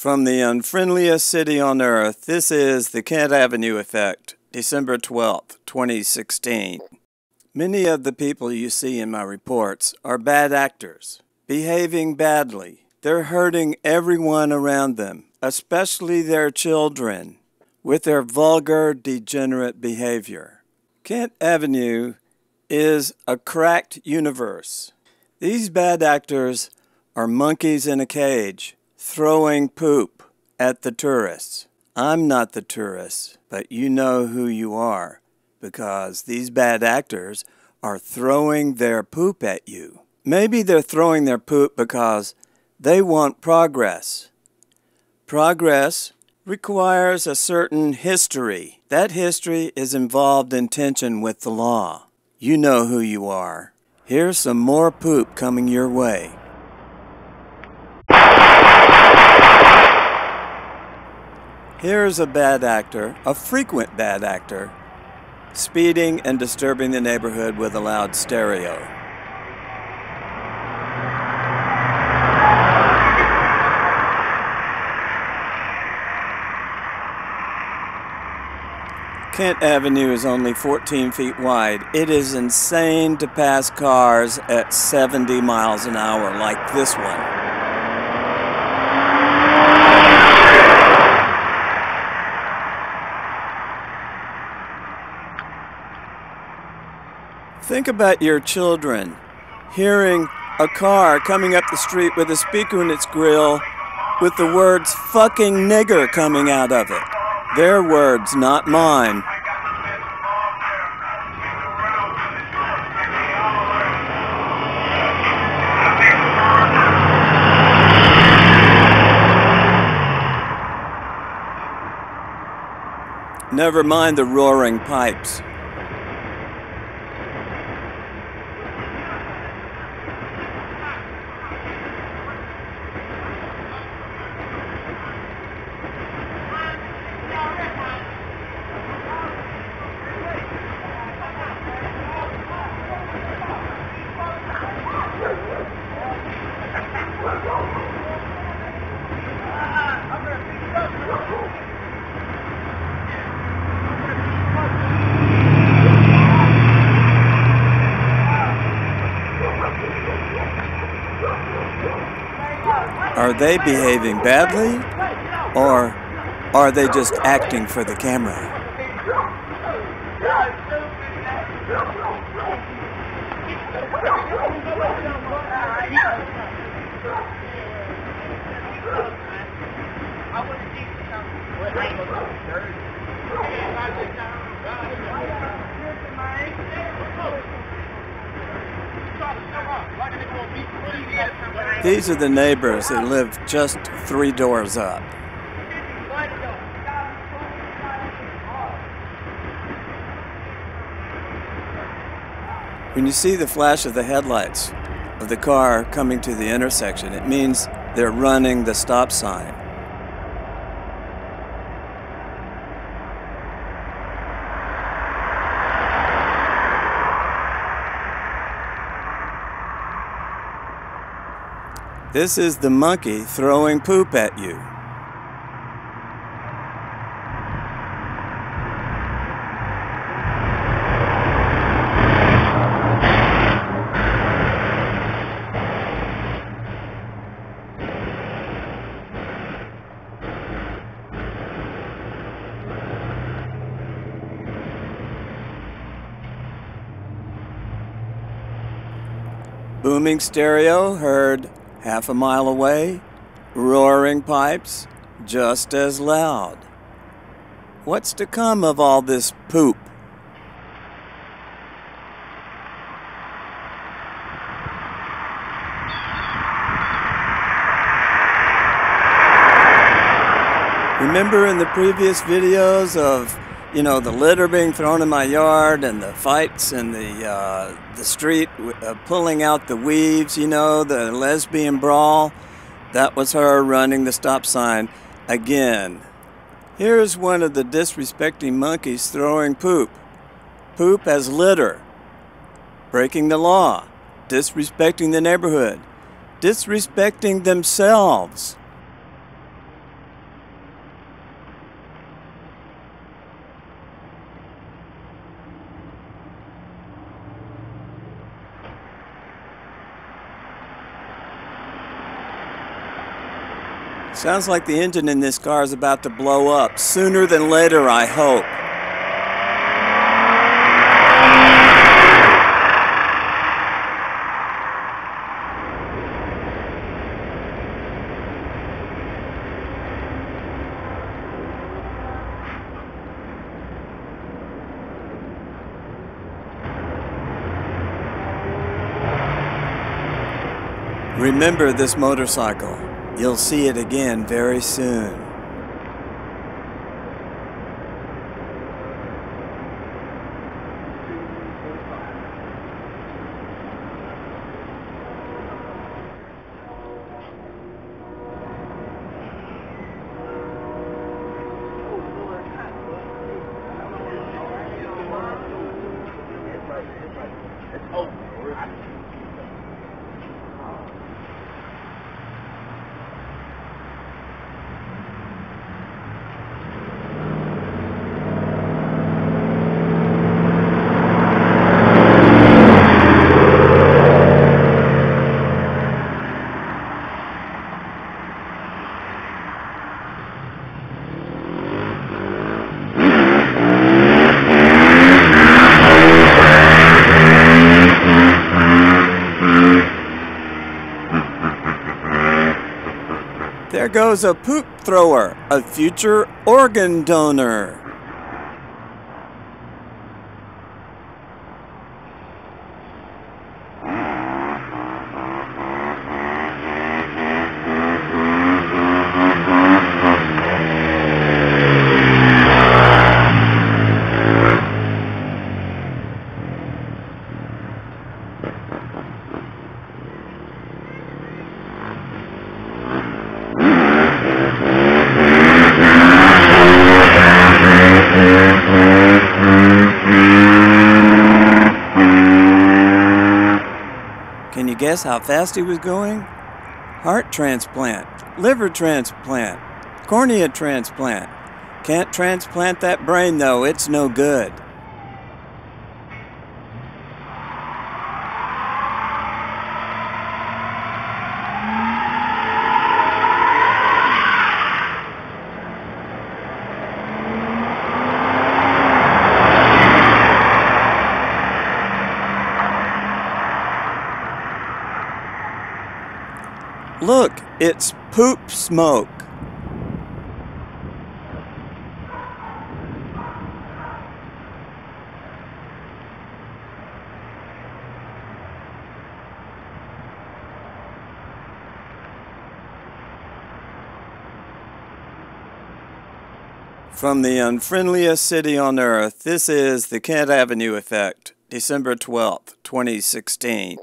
From the unfriendliest city on earth, this is the Kent Avenue Effect, December 12th, 2016. Many of the people you see in my reports are bad actors, behaving badly. They're hurting everyone around them, especially their children, with their vulgar, degenerate behavior. Kent Avenue is a cracked universe. These bad actors are monkeys in a cage throwing poop at the tourists. I'm not the tourist, but you know who you are because these bad actors are throwing their poop at you. Maybe they're throwing their poop because they want progress. Progress requires a certain history. That history is involved in tension with the law. You know who you are. Here's some more poop coming your way. Here's a bad actor, a frequent bad actor, speeding and disturbing the neighborhood with a loud stereo. Kent Avenue is only 14 feet wide. It is insane to pass cars at 70 miles an hour like this one. Think about your children hearing a car coming up the street with a speaker in its grill with the words fucking nigger coming out of it. Their words, not mine. Never mind the roaring pipes. Are they behaving badly? Or are they just acting for the camera? These are the neighbors that live just three doors up. When you see the flash of the headlights of the car coming to the intersection, it means they're running the stop sign. This is the monkey throwing poop at you. Booming stereo heard half a mile away, roaring pipes just as loud. What's to come of all this poop? Remember in the previous videos of you know, the litter being thrown in my yard and the fights in the, uh, the street, uh, pulling out the weaves, you know, the lesbian brawl. That was her running the stop sign again. Here's one of the disrespecting monkeys throwing poop. Poop as litter. Breaking the law. Disrespecting the neighborhood. Disrespecting themselves. Sounds like the engine in this car is about to blow up. Sooner than later, I hope. Remember this motorcycle. You'll see it again very soon. Goes a poop thrower, a future organ donor. Guess how fast he was going? Heart transplant, liver transplant, cornea transplant. Can't transplant that brain though, it's no good. Look, it's poop smoke. From the unfriendliest city on earth, this is the Kent Avenue Effect, December 12th, 2016.